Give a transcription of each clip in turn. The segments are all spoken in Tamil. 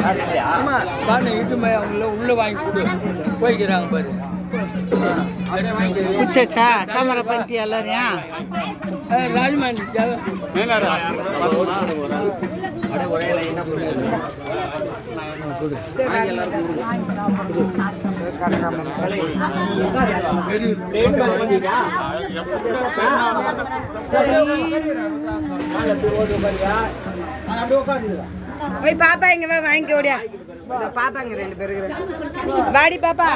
பாருங்க இட்டு போய் அவங்கள உள்ள வாங்கி கொடு. போய்க்கிறாங்க பாரு. குச்சச்சா கேமரா எல்லாரையும்? தேவை. போய் பாப்பா இங்க வா வாங்கிக்க ஓடியா. பாப்பாங்க ரெண்டு பேருக்கு வாடி பாப்பா.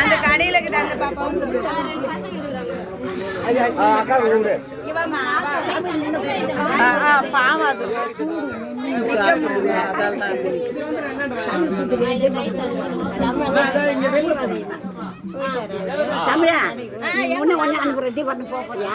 அந்த கடையில இருக்குது அந்த பாப்பாவும் சொல்லு. தமிழா ஒண்ணு ஒண்ணு அனுப்புறது ஒண்ணு போறியா?